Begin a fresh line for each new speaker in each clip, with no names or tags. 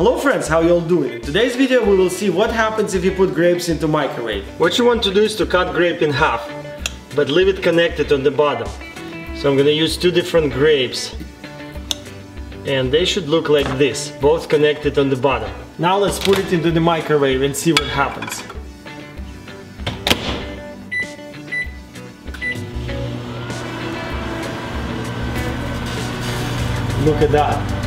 Hello friends, how you all doing? In today's video we will see what happens if you put grapes into microwave.
What you want to do is to cut grape in half, but leave it connected on the bottom. So I'm gonna use two different grapes. And they should look like this, both connected on the bottom.
Now let's put it into the microwave and see what happens. Look at that.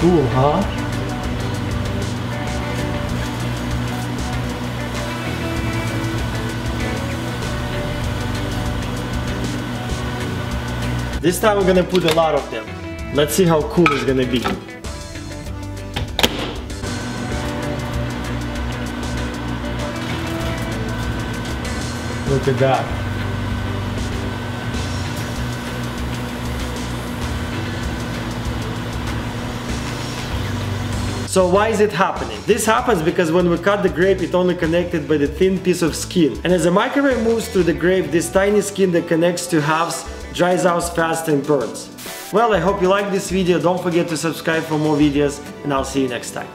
Cool, huh? This time we're gonna put a lot of them. Let's see how cool it's gonna be. Look at that. So why is it happening? This happens because when we cut the grape it only connected by the thin piece of skin. And as the microwave moves through the grape, this tiny skin that connects to halves dries out fast and burns. Well, I hope you liked this video, don't forget to subscribe for more videos and I'll see you next time.